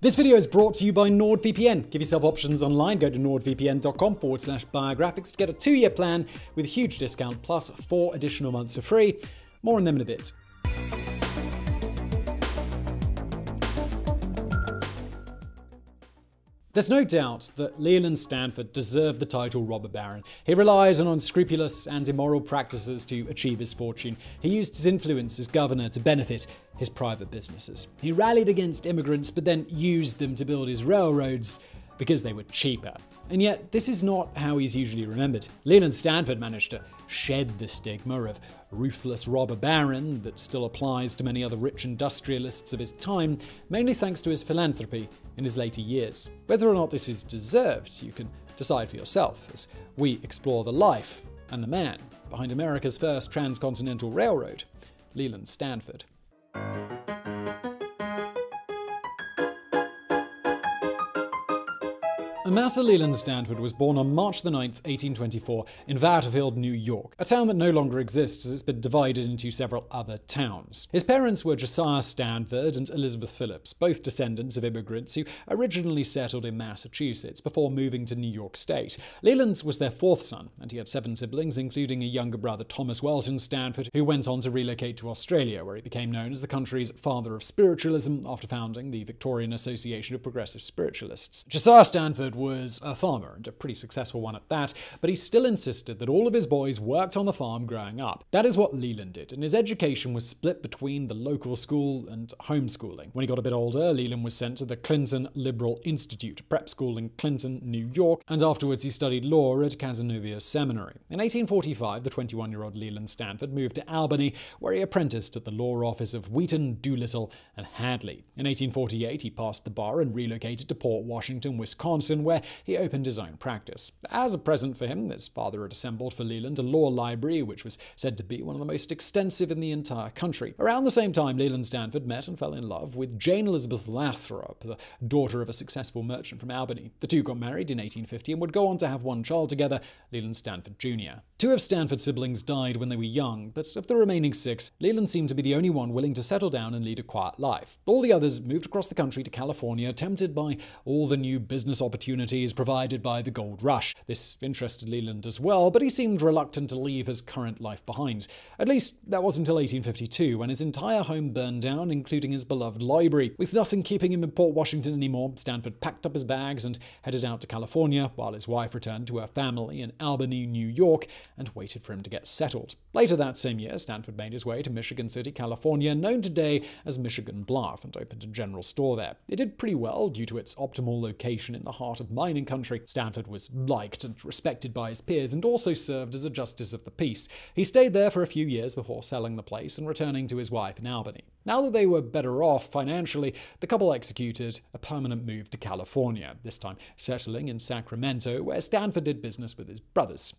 This video is brought to you by NordVPN. Give yourself options online. Go to nordvpn.com forward slash biographics to get a two year plan with a huge discount plus four additional months for free. More on them in a bit. There's no doubt that Leland Stanford deserved the title robber baron. He relied on unscrupulous and immoral practices to achieve his fortune. He used his influence as governor to benefit his private businesses. He rallied against immigrants but then used them to build his railroads because they were cheaper. And yet, this is not how he's usually remembered. Leland Stanford managed to shed the stigma of ruthless robber baron that still applies to many other rich industrialists of his time, mainly thanks to his philanthropy in his later years. Whether or not this is deserved, you can decide for yourself as we explore the life and the man behind America's first transcontinental railroad, Leland Stanford. Amasa Leland Stanford was born on March 9, 1824, in Watervliet, New York, a town that no longer exists as it's been divided into several other towns. His parents were Josiah Stanford and Elizabeth Phillips, both descendants of immigrants who originally settled in Massachusetts before moving to New York State. Leland was their fourth son, and he had seven siblings, including a younger brother, Thomas Welton Stanford, who went on to relocate to Australia, where he became known as the country's father of spiritualism after founding the Victorian Association of Progressive Spiritualists. Josiah Stanford was a farmer, and a pretty successful one at that, but he still insisted that all of his boys worked on the farm growing up. That is what Leland did, and his education was split between the local school and homeschooling. When he got a bit older, Leland was sent to the Clinton Liberal Institute, prep school in Clinton, New York, and afterwards he studied law at Cazenovia Seminary. In 1845, the 21 year old Leland Stanford moved to Albany, where he apprenticed at the law office of Wheaton, Doolittle, and Hadley. In 1848, he passed the bar and relocated to Port Washington, Wisconsin, where he opened his own practice. As a present for him, his father had assembled for Leland a law library, which was said to be one of the most extensive in the entire country. Around the same time, Leland Stanford met and fell in love with Jane Elizabeth Lathrop, the daughter of a successful merchant from Albany. The two got married in 1850 and would go on to have one child together, Leland Stanford Jr. Two of Stanford's siblings died when they were young, but of the remaining six, Leland seemed to be the only one willing to settle down and lead a quiet life. All the others moved across the country to California, tempted by all the new business opportunities provided by the gold rush. This interested Leland as well, but he seemed reluctant to leave his current life behind. At least that was until 1852, when his entire home burned down, including his beloved library. With nothing keeping him in Port Washington anymore, Stanford packed up his bags and headed out to California, while his wife returned to her family in Albany, New York, and waited for him to get settled. Later that same year, Stanford made his way to Michigan City, California, known today as Michigan Bluff, and opened a general store there. It did pretty well due to its optimal location in the heart of mining country. Stanford was liked and respected by his peers and also served as a justice of the peace. He stayed there for a few years before selling the place and returning to his wife in Albany. Now that they were better off financially, the couple executed a permanent move to California, this time settling in Sacramento, where Stanford did business with his brothers.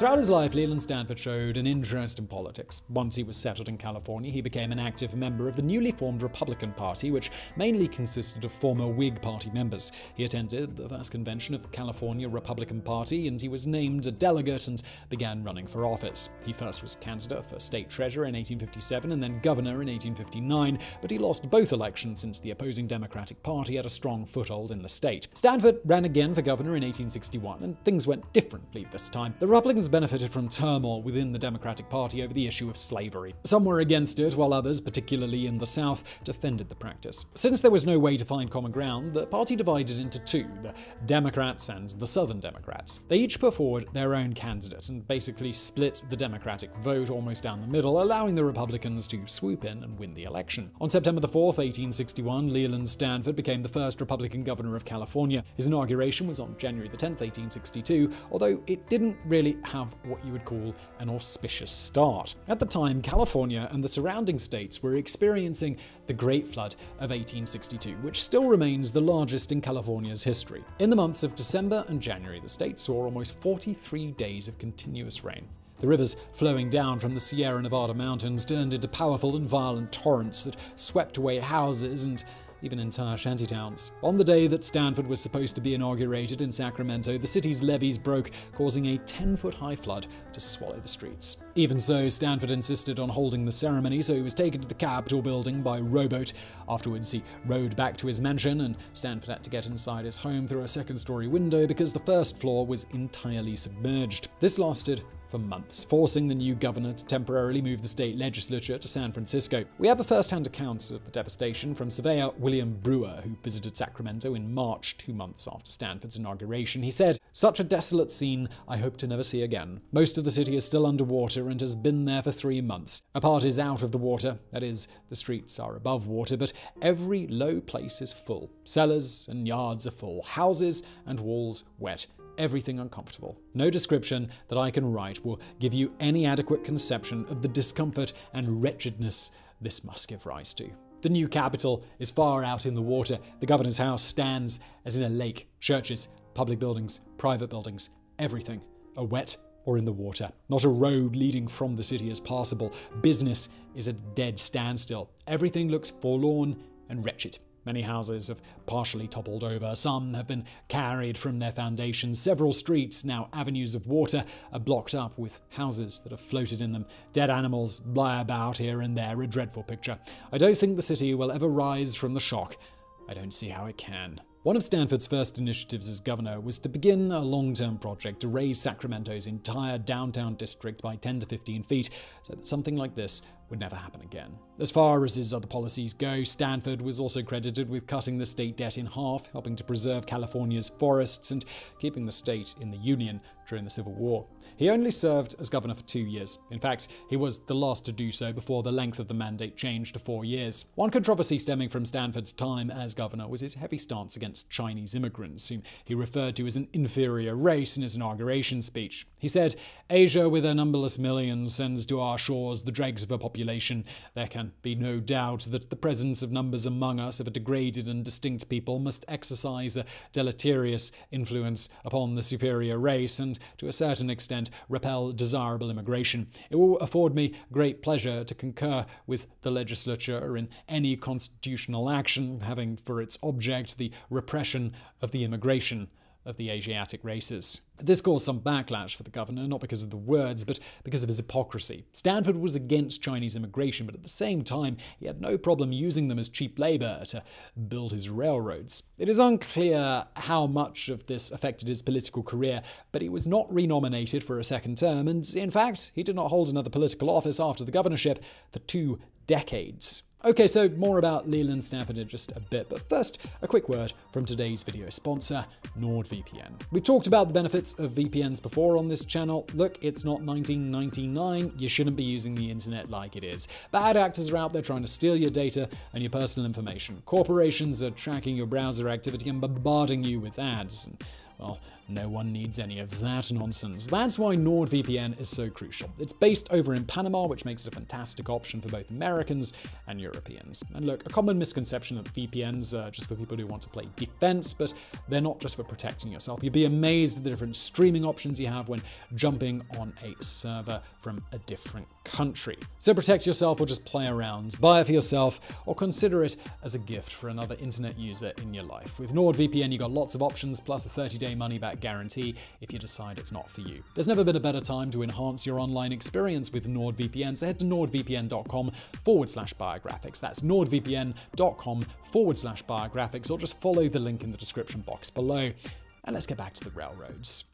Throughout his life, Leland Stanford showed an interest in politics. Once he was settled in California, he became an active member of the newly formed Republican Party, which mainly consisted of former Whig Party members. He attended the first convention of the California Republican Party, and he was named a delegate and began running for office. He first was candidate for state treasurer in 1857 and then governor in 1859, but he lost both elections since the opposing Democratic Party had a strong foothold in the state. Stanford ran again for governor in 1861, and things went differently this time. The Republicans benefited from turmoil within the Democratic Party over the issue of slavery. Some were against it, while others, particularly in the South, defended the practice. Since there was no way to find common ground, the party divided into two the Democrats and the Southern Democrats. They each put forward their own candidate and basically split the Democratic vote almost down the middle, allowing the Republicans to swoop in and win the election. On September 4, 1861, Leland Stanford became the first Republican governor of California. His inauguration was on January 10, 1862, although it didn't really have what you would call an auspicious start. At the time, California and the surrounding states were experiencing the Great Flood of 1862, which still remains the largest in California's history. In the months of December and January, the state saw almost 43 days of continuous rain. The rivers flowing down from the Sierra Nevada mountains turned into powerful and violent torrents that swept away houses and even entire shantytowns. On the day that Stanford was supposed to be inaugurated in Sacramento, the city's levees broke, causing a 10 foot high flood to swallow the streets. Even so, Stanford insisted on holding the ceremony, so he was taken to the Capitol building by rowboat. Afterwards, he rowed back to his mansion, and Stanford had to get inside his home through a second story window because the first floor was entirely submerged. This lasted for months, forcing the new governor to temporarily move the state legislature to San Francisco. We have a first hand account of the devastation from surveyor William Brewer, who visited Sacramento in March, two months after Stanford's inauguration. He said, Such a desolate scene I hope to never see again. Most of the city is still underwater and has been there for three months. A part is out of the water, that is, the streets are above water, but every low place is full. Cellars and yards are full, houses and walls wet everything uncomfortable. No description that I can write will give you any adequate conception of the discomfort and wretchedness this must give rise to. The new capitol is far out in the water. The governor's house stands as in a lake. Churches, public buildings, private buildings, everything are wet or in the water. Not a road leading from the city is passable. Business is at a dead standstill. Everything looks forlorn and wretched. Many houses have partially toppled over, some have been carried from their foundations. Several streets, now avenues of water, are blocked up with houses that have floated in them. Dead animals lie about here and there, a dreadful picture. I don't think the city will ever rise from the shock. I don't see how it can. One of Stanford's first initiatives as governor was to begin a long term project to raise Sacramento's entire downtown district by 10 to 15 feet so that something like this would never happen again. As far as his other policies go, Stanford was also credited with cutting the state debt in half, helping to preserve California's forests, and keeping the state in the Union during the Civil War. He only served as governor for two years. In fact, he was the last to do so before the length of the mandate changed to four years. One controversy stemming from Stanford's time as governor was his heavy stance against Chinese immigrants, whom he referred to as an inferior race in his inauguration speech. He said, Asia, with her numberless millions, sends to our shores the dregs of her population. There can be no doubt that the presence of numbers among us of a degraded and distinct people must exercise a deleterious influence upon the superior race and, to a certain extent, repel desirable immigration. It will afford me great pleasure to concur with the legislature in any constitutional action having for its object the repression of the immigration of the Asiatic races. This caused some backlash for the governor, not because of the words, but because of his hypocrisy. Stanford was against Chinese immigration, but at the same time, he had no problem using them as cheap labor to build his railroads. It is unclear how much of this affected his political career, but he was not renominated for a second term, and in fact, he did not hold another political office after the governorship for two decades. Okay, so more about Leland Stanford in just a bit, but first, a quick word from today's video sponsor, NordVPN. We've talked about the benefits of VPNs before on this channel. Look, it's not 1999. You shouldn't be using the internet like it is. Bad actors are out there trying to steal your data and your personal information. Corporations are tracking your browser activity and bombarding you with ads. And, well, no one needs any of that nonsense. That's why NordVPN is so crucial. It's based over in Panama, which makes it a fantastic option for both Americans and Europeans. And look, a common misconception that VPNs are just for people who want to play defense, but they're not just for protecting yourself. You'd be amazed at the different streaming options you have when jumping on a server from a different country. So protect yourself or just play around, buy it for yourself, or consider it as a gift for another internet user in your life. With NordVPN, you've got lots of options plus a 30-day money-back guarantee if you decide it's not for you. There's never been a better time to enhance your online experience with NordVPN, so head to nordvpn.com forward slash biographics. That's nordvpn.com forward slash biographics, or just follow the link in the description box below. And let's get back to the railroads.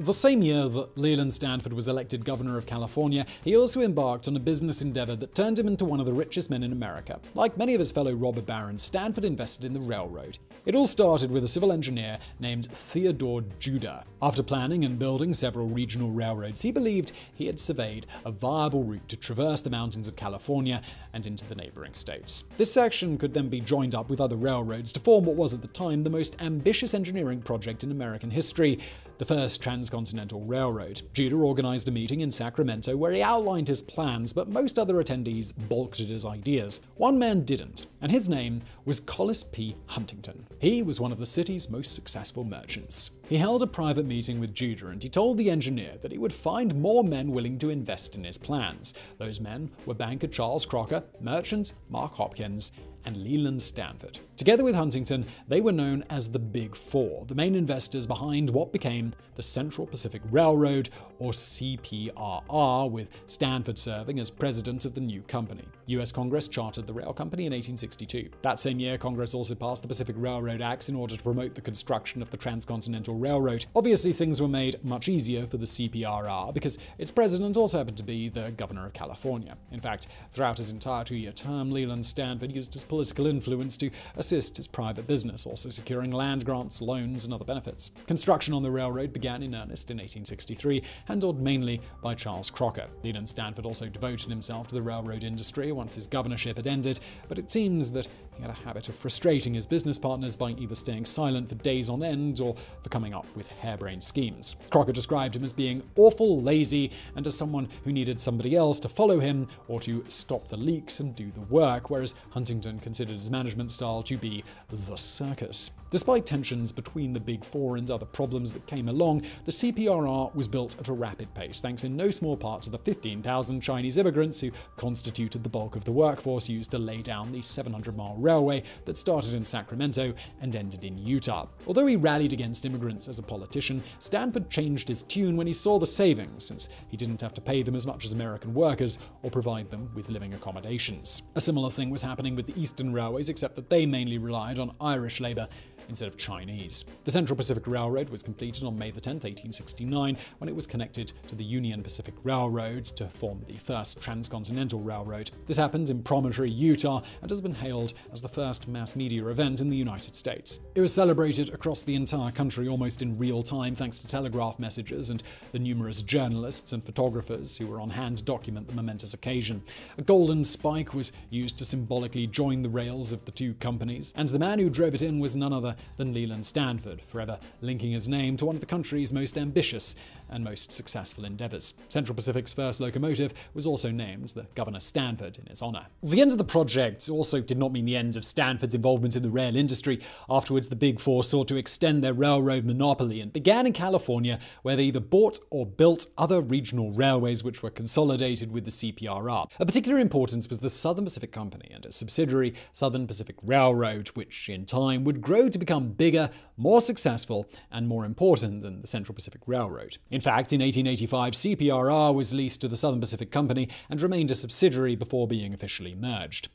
The same year that Leland Stanford was elected governor of California, he also embarked on a business endeavor that turned him into one of the richest men in America. Like many of his fellow robber barons, Stanford invested in the railroad. It all started with a civil engineer named Theodore Judah. After planning and building several regional railroads, he believed he had surveyed a viable route to traverse the mountains of California and into the neighboring states. This section could then be joined up with other railroads to form what was at the time the most ambitious engineering project in American history the first transcontinental railroad. Judah organized a meeting in Sacramento where he outlined his plans, but most other attendees balked at his ideas. One man didn't, and his name was Collis P. Huntington. He was one of the city's most successful merchants. He held a private meeting with Judah and he told the engineer that he would find more men willing to invest in his plans. Those men were banker Charles Crocker, merchant Mark Hopkins, and Leland Stanford. Together with Huntington, they were known as the Big Four, the main investors behind what became the Central Pacific Railroad, or CPRR, with Stanford serving as president of the new company. US Congress chartered the rail company in 1862. That same year, Congress also passed the Pacific Railroad Acts in order to promote the construction of the Transcontinental Railroad. Obviously, things were made much easier for the CPRR because its president also happened to be the governor of California. In fact, throughout his entire two year term, Leland Stanford used his political influence to assist his private business, also securing land grants, loans, and other benefits. Construction on the railroad began in earnest in 1863, handled mainly by Charles Crocker. Leland Stanford also devoted himself to the railroad industry once his governorship had ended, but it seems that he had a habit of frustrating his business partners by either staying silent for days on end or for coming up with harebrained schemes. Crocker described him as being awful, lazy, and as someone who needed somebody else to follow him or to stop the leaks and do the work, whereas Huntington considered his management style to be the circus. Despite tensions between the Big Four and other problems that came along, the CPRR was built at a rapid pace, thanks in no small part to the 15,000 Chinese immigrants who constituted the bulk of the workforce used to lay down the 700 mile railway that started in Sacramento and ended in Utah. Although he rallied against immigrants as a politician, Stanford changed his tune when he saw the savings, since he didn't have to pay them as much as American workers or provide them with living accommodations. A similar thing was happening with the Eastern Railways, except that they mainly relied on Irish labour instead of Chinese. The Central Pacific Railroad was completed on May 10, 1869, when it was connected to the Union Pacific Railroad to form the first transcontinental railroad. This happened in Promontory, Utah, and has been hailed as the first mass media event in the United States. It was celebrated across the entire country almost in real time thanks to telegraph messages and the numerous journalists and photographers who were on hand to document the momentous occasion. A golden spike was used to symbolically join the rails of the two companies, and the man who drove it in was none other than Leland Stanford, forever linking his name to one of the country's most ambitious and most successful endeavors. Central Pacific's first locomotive was also named the Governor Stanford in his honor. The end of the project also did not mean the end of Stanford's involvement in the rail industry. Afterwards, the Big Four sought to extend their railroad monopoly and began in California, where they either bought or built other regional railways which were consolidated with the CPRR. Of particular importance was the Southern Pacific Company and its subsidiary Southern Pacific Railroad, which in time would grow to become bigger, more successful, and more important than the Central Pacific Railroad. In fact, in 1885, CPRR was leased to the Southern Pacific Company and remained a subsidiary before being officially merged.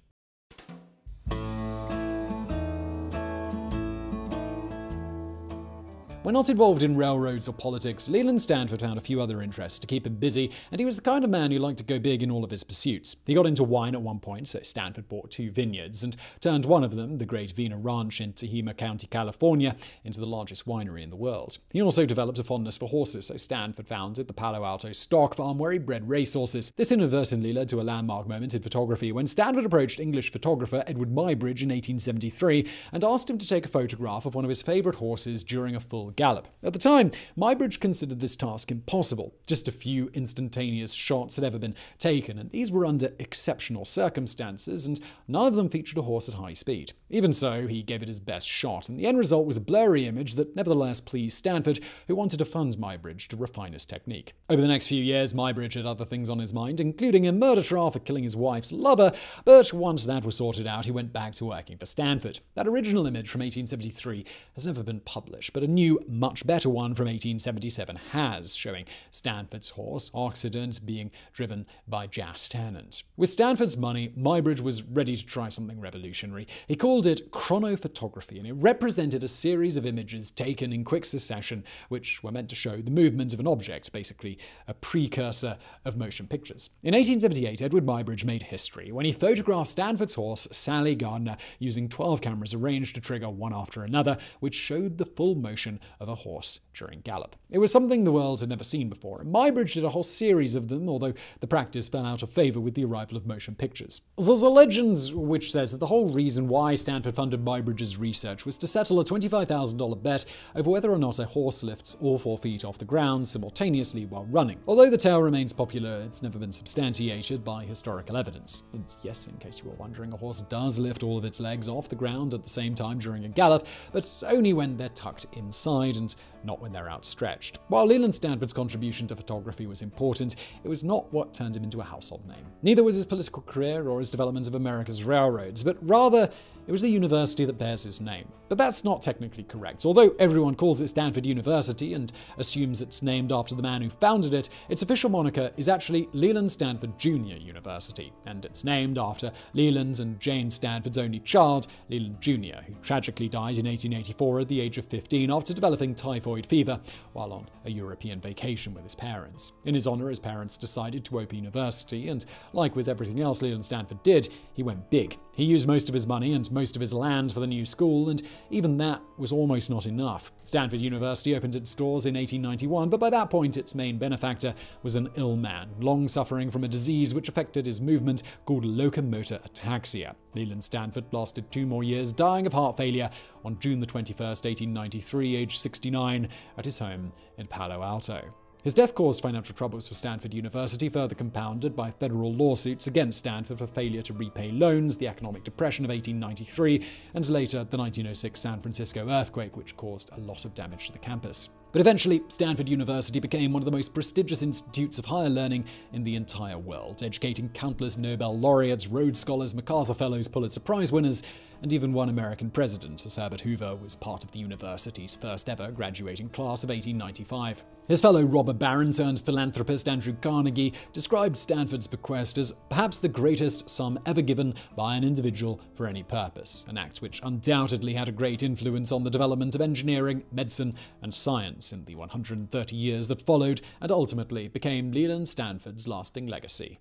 When not involved in railroads or politics, Leland Stanford found a few other interests to keep him busy, and he was the kind of man who liked to go big in all of his pursuits. He got into wine at one point, so Stanford bought two vineyards and turned one of them, the Great Vina Ranch in Tehama County, California, into the largest winery in the world. He also developed a fondness for horses, so Stanford founded the Palo Alto Stock Farm where he bred racehorses. This inadvertently led to a landmark moment in photography when Stanford approached English photographer Edward Muybridge in 1873 and asked him to take a photograph of one of his favorite horses during a full gallop. At the time, Muybridge considered this task impossible. Just a few instantaneous shots had ever been taken, and these were under exceptional circumstances, and none of them featured a horse at high speed. Even so, he gave it his best shot, and the end result was a blurry image that nevertheless pleased Stanford, who wanted to fund Muybridge to refine his technique. Over the next few years, Muybridge had other things on his mind, including a murder trial for killing his wife's lover, but once that was sorted out, he went back to working for Stanford. That original image from 1873 has never been published, but a new, much better one from 1877 has, showing Stanford's horse, Occident, being driven by Jas Tennant. With Stanford's money, Muybridge was ready to try something revolutionary. He called it chronophotography, and it represented a series of images taken in quick succession, which were meant to show the movement of an object, basically a precursor of motion pictures. In 1878, Edward Muybridge made history when he photographed Stanford's horse, Sally Gardner, using 12 cameras arranged to trigger one after another, which showed the full motion of a horse during gallop. It was something the world had never seen before, and Muybridge did a whole series of them, although the practice fell out of favor with the arrival of motion pictures. There's a legend which says that the whole reason why Stanford funded Muybridge's research was to settle a $25,000 bet over whether or not a horse lifts all four feet off the ground simultaneously while running. Although the tale remains popular, it's never been substantiated by historical evidence. And yes, in case you were wondering, a horse does lift all of its legs off the ground at the same time during a gallop, but only when they're tucked inside and not when they're outstretched. While Leland Stanford's contribution to photography was important, it was not what turned him into a household name. Neither was his political career or his development of America's railroads, but rather it was the university that bears his name. But that's not technically correct. Although everyone calls it Stanford University and assumes it's named after the man who founded it, its official moniker is actually Leland Stanford Junior University, and it's named after Leland and Jane Stanford's only child, Leland Jr., who tragically died in 1884 at the age of 15 after developing typhoid fever while on a European vacation with his parents. In his honor, his parents decided to open university, and like with everything else Leland Stanford did, he went big. He used most of his money and most of his land for the new school, and even that was almost not enough. Stanford University opened its doors in 1891, but by that point its main benefactor was an ill man, long suffering from a disease which affected his movement called locomotor ataxia. Leland Stanford lasted two more years, dying of heart failure on June 21, 1893, aged 69, at his home in Palo Alto. His death caused financial troubles for Stanford University, further compounded by federal lawsuits against Stanford for failure to repay loans, the economic depression of 1893, and later the 1906 San Francisco earthquake, which caused a lot of damage to the campus. But eventually, Stanford University became one of the most prestigious institutes of higher learning in the entire world, educating countless Nobel laureates, Rhodes Scholars, MacArthur Fellows, Pulitzer Prize winners, and even one American president, as Herbert Hoover was part of the university's first ever graduating class of 1895. His fellow robber baron turned philanthropist Andrew Carnegie described Stanford's bequest as perhaps the greatest sum ever given by an individual for any purpose, an act which undoubtedly had a great influence on the development of engineering, medicine, and science in the 130 years that followed, and ultimately became Leland Stanford's lasting legacy.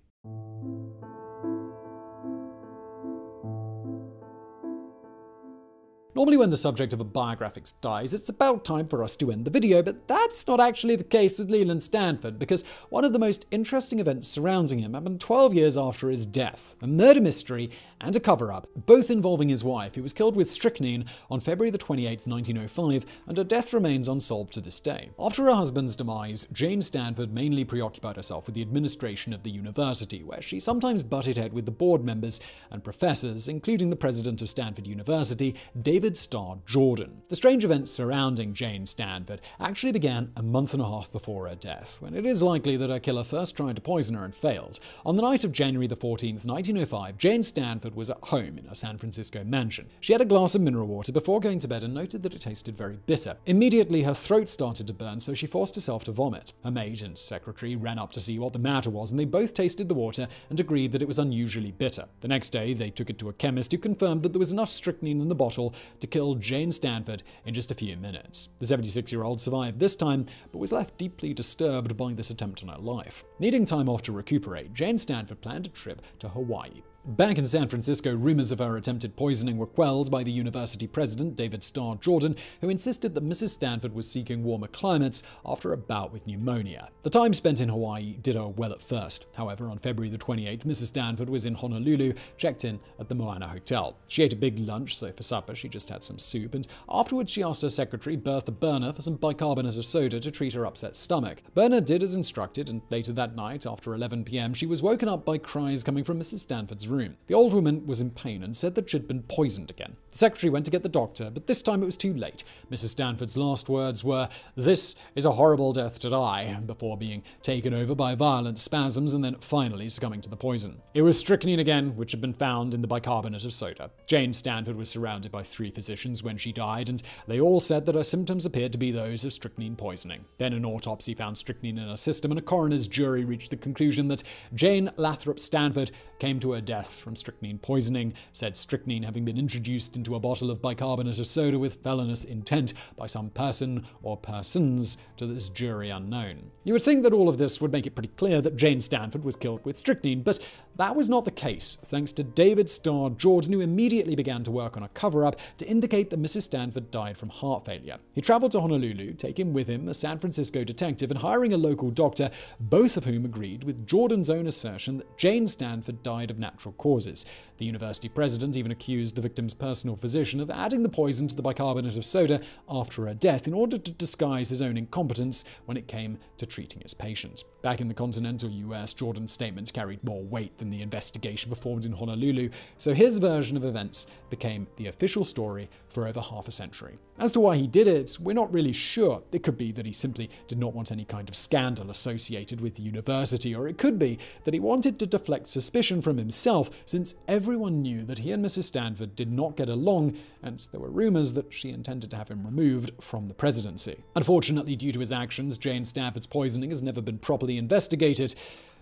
Normally when the subject of a biographics dies, it's about time for us to end the video, but that's not actually the case with Leland Stanford, because one of the most interesting events surrounding him happened 12 years after his death. A murder mystery and a cover-up, both involving his wife, who was killed with strychnine on February 28, 1905, and her death remains unsolved to this day. After her husband's demise, Jane Stanford mainly preoccupied herself with the administration of the university, where she sometimes butted head with the board members and professors, including the president of Stanford University, David Starr Jordan. The strange events surrounding Jane Stanford actually began a month and a half before her death, when it is likely that her killer first tried to poison her and failed. On the night of January 14, 1905, Jane Stanford was at home in her San Francisco mansion. She had a glass of mineral water before going to bed and noted that it tasted very bitter. Immediately, her throat started to burn, so she forced herself to vomit. Her maid and secretary ran up to see what the matter was, and they both tasted the water and agreed that it was unusually bitter. The next day, they took it to a chemist who confirmed that there was enough strychnine in the bottle to kill Jane Stanford in just a few minutes. The 76 year old survived this time, but was left deeply disturbed by this attempt on her life. Needing time off to recuperate, Jane Stanford planned a trip to Hawaii. Back in San Francisco, rumors of her attempted poisoning were quelled by the university president, David Starr Jordan, who insisted that Mrs. Stanford was seeking warmer climates after a bout with pneumonia. The time spent in Hawaii did her well at first. However, on February the 28th, Mrs. Stanford was in Honolulu, checked in at the Moana Hotel. She ate a big lunch, so for supper she just had some soup, and afterwards she asked her secretary, Bertha Berner, for some bicarbonate of soda to treat her upset stomach. Berner did as instructed, and later that night, after 11 p.m., she was woken up by cries coming from Mrs. Stanford's room room. The old woman was in pain and said that she'd been poisoned again. The secretary went to get the doctor, but this time it was too late. Mrs. Stanford's last words were, This is a horrible death to die, before being taken over by violent spasms and then finally succumbing to the poison. It was strychnine again, which had been found in the bicarbonate of soda. Jane Stanford was surrounded by three physicians when she died, and they all said that her symptoms appeared to be those of strychnine poisoning. Then an autopsy found strychnine in her system, and a coroner's jury reached the conclusion that Jane Lathrop Stanford came to her death death from strychnine poisoning, said strychnine having been introduced into a bottle of bicarbonate of soda with felonious intent by some person or persons to this jury unknown. You would think that all of this would make it pretty clear that Jane Stanford was killed with strychnine, but that was not the case, thanks to David Starr Jordan, who immediately began to work on a cover up to indicate that Mrs. Stanford died from heart failure. He traveled to Honolulu, taking with him a San Francisco detective and hiring a local doctor, both of whom agreed with Jordan's own assertion that Jane Stanford died of natural causes. The university president even accused the victim's personal physician of adding the poison to the bicarbonate of soda after her death in order to disguise his own incompetence when it came to treating his patient. Back in the continental US, Jordan's statements carried more weight than the investigation performed in Honolulu, so his version of events became the official story for over half a century. As to why he did it, we're not really sure. It could be that he simply did not want any kind of scandal associated with the university, or it could be that he wanted to deflect suspicion from himself, since everyone knew that he and Mrs. Stanford did not get along, and there were rumors that she intended to have him removed from the presidency. Unfortunately, due to his actions, Jane Stanford's poisoning has never been properly investigated,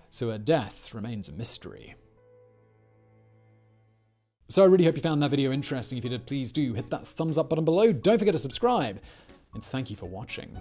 so her death remains a mystery. So I really hope you found that video interesting. If you did, please do hit that thumbs up button below. Don't forget to subscribe. And thank you for watching.